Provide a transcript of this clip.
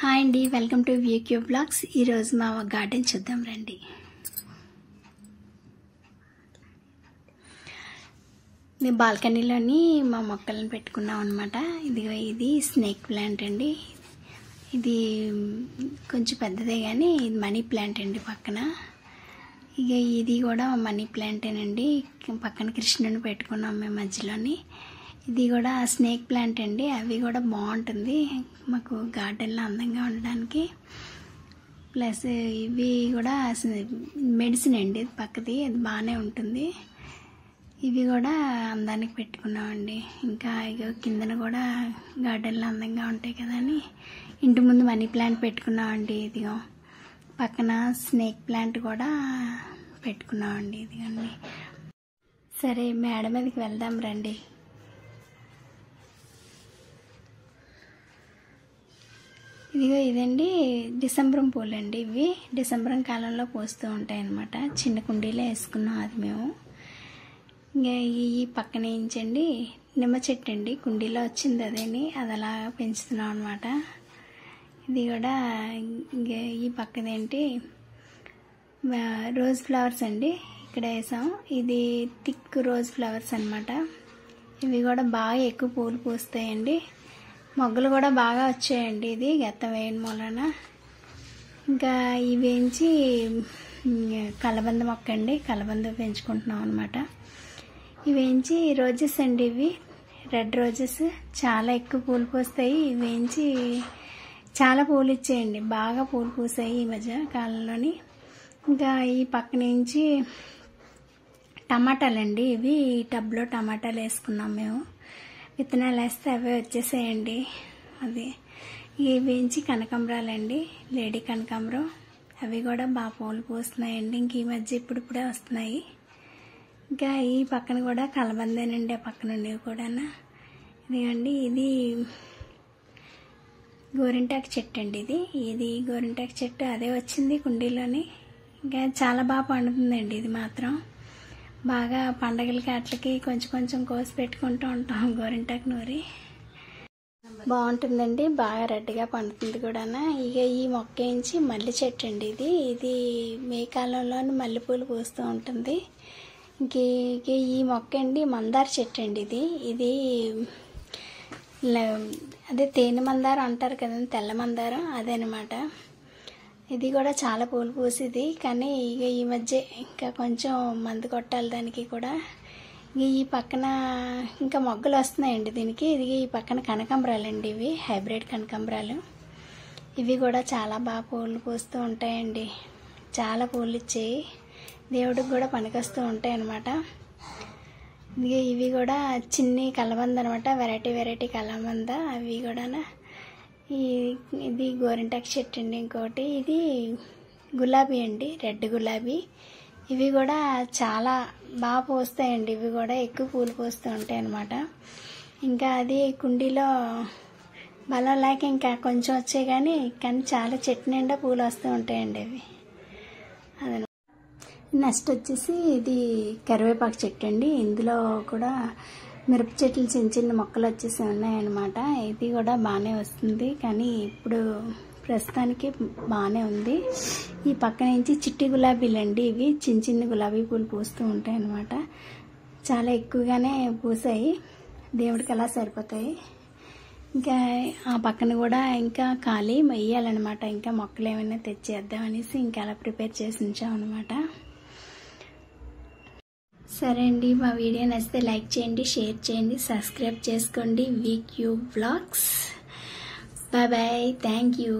Hi అండి welcome to cube blogs. ఈరోజు మా గార్డెన్ చూద్దాం రండి. ఇది బాల్కనీలోని మా మొక్కలను పెట్టుకున్నాం అనమాట ఇదిగో ఇది స్నేక్ ప్లాంట్ అండి. ఇది కొంచెం పెద్దదే కానీ ఇది మనీ ప్లాంట్ అండి పక్కన. ఇక ఇది కూడా మనీ ప్లాంటేనండి. పక్కన కృష్ణుని పెట్టుకున్నాం మేము మధ్యలోని. ఇది కూడా స్నేక్ ప్లాంట్ అండి. అవి కూడా బాగుంటుంది. మాకు గార్డెన్లో అందంగా ఉండడానికి. ప్లస్ ఇవి కూడా మెడిసిన్ అండి పక్కది. అది బాగానే ఉంటుంది. ఇవి కూడా అందానికి పెట్టుకున్నామండి. ఇంకా ఇక కిందన కూడా గార్డెన్లో అందంగా ఉంటాయి కదా అని. ఇంటి ముందు మనీ ప్లాంట్ పెట్టుకున్నామండి ఇదిగో. పక్కన స్నేక్ ప్లాంట్ కూడా పెట్టుకున్నామండి ఇదిగండి. సరే మేడ మీదకి వెళ్దాం రండి. ఇదిగో ఇదండి డిసెంబరం పూలండి ఇవి. డిసెంబరం కాలంలో పూస్తూ ఉంటాయి అన్నమాట చిన్న కుండీలో వేసుకున్నాం అది మేము. ఇంకా ఈ పక్కన వేయించండి నిమ్మ చెట్టు అండి. కుండీలో వచ్చింది అదేని. అది అలా పెంచుతున్నాం అనమాట ఇది కూడా ఇంకా ఈ పక్కదేంటి రోజ్ ఫ్లవర్స్ అండి. ఇక్కడ వేసాం. ఇది థిక్ రోజ్ ఫ్లవర్స్ అనమాట ఇవి కూడా బాగా ఎక్కువ పూలు పూస్తాయండి. మొగ్గలు కూడా బాగా వచ్చాయండి ఇది గత్త వేయని వలన. ఇంకా ఇవి వేయించి కలబంద మొక్క అండి కలబంద పెంచుకుంటున్నాం అనమాట ఇవి వేయించి రోజెస్ అండి ఇవి. రెడ్ రోజెస్ చాలా ఎక్కువ పూలు పూస్తాయి. ఇవి వేయించి చాలా పూలు ఇచ్చేయండి. బాగా పూలు పూసాయి ఈ మధ్య కాలంలోని. ఇంకా ఈ పక్క నుంచి టమాటాలండి ఇవి. ఈ టబ్లో టమాటాలు వేసుకున్నాం మేము. విత్తనాలు వేస్తే అవే వచ్చేసాయండి. అది ఈ వేయించి కనకాంబరాలండి. లేడీ కనకాంబరం. అవి కూడా బాగా పూలు పూస్తున్నాయండి. ఇంక ఈ మధ్య ఇప్పుడిప్పుడే వస్తున్నాయి. ఇంకా ఈ పక్కన కూడా కలబందేనండి ఆ పక్కన ఉండేవి కూడా ఇదిగండి ఇది గోరింటాకు చెట్టు అండి ఇది. ఇది గోరింటాకు చెట్టు అదే వచ్చింది కుండీలోని. ఇంకా చాలా బాగా పండుతుందండి ఇది మాత్రం. బాగా పండగలకి అట్లకి కొంచెం కొంచెం కోసి పెట్టుకుంటూ ఉంటాం గోరింటాకు నూరి. బాగుంటుందండి. బాగా రెడ్గా పండుతుంది కూడా ఇక ఈ మొక్క వేయించి మల్లె చెట్టు అండి ఇది. ఇది మే కాలంలోని మల్లెపూలు పూస్తూ ఉంటుంది. ఇంక ఈ మొక్క అండి మందార చెట్టు అండి ఇది. ఇది అదే తేనె మందారం అంటారు కదండి తెల్ల మందారం అదనమాట. ఇది కూడా చాలా పూలు పూసేది కానీ ఇక ఈ మధ్య ఇంకా కొంచెం మందు కొట్టాలి దానికి కూడా. ఈ పక్కన ఇంకా మొగ్గలు వస్తున్నాయండి దీనికి. ఇది ఈ పక్కన కనకాంబరాలండి ఇవి హైబ్రిడ్ కనకాంబరాలు. ఇవి కూడా చాలా బాగా పూలు పూస్తూ ఉంటాయండి. చాలా పూలు ఇచ్చాయి. దేవుడికి కూడా పనికొస్తూ ఉంటాయి అన్నమాట. ఇవి కూడా చిన్ని కలబంద అనమాట వెరైటీ వెరైటీ కలబంద. అవి కూడా ఈ ఇది గోరింటాకు చెట్టు అండి ఇంకోటి ఇది గులాబీ అండి రెడ్ గులాబీ. ఇవి కూడా చాలా బాగా పోస్తాయండి. ఇవి కూడా ఎక్కువ పూలు పూస్తూ ఉంటాయి అన్నమాట. ఇంకా అది కుండీలో బలం లేక ఇంకా కొంచెం వచ్చాయి కానీ కానీ చాలా చెట్టు నిండా పూలు వస్తూ ఉంటాయండి అవి. అదన నెక్స్ట్ వచ్చేసి ఇది కరివేపాకు చెట్టు అండి. ఇందులో కూడా మిరప చెట్లు చిన్న చిన్న మొక్కలు వచ్చేసి ఉన్నాయన్నమాట. ఇది కూడా బాగానే వస్తుంది. కానీ ఇప్పుడు ప్రస్తుతానికి బాగానే ఉంది. ఈ పక్క నుంచి చిట్టి గులాబీలు అండి ఇవి. చిన్న చిన్న గులాబీ పూలు పూస్తూ ఉంటాయి అన్నమాట చాలా ఎక్కువగానే పూసాయి. దేవుడికి అలా సరిపోతాయి? ఇంకా ఆ పక్కన కూడా ఇంకా ఖాళీ వేయాలన్నమాట ఇంకా మొక్కలు ఏమైనా తెచ్చేద్దామనేసి ఇంకా అలా ప్రిపేర్ చేసి ఉంచాం అనమాట సరే అండి మా వీడియో నచ్చితే లైక్ చేయండి షేర్ చేయండి సబ్స్క్రైబ్ చేసుకోండి. VQ blogs. Bye bye. Thank you.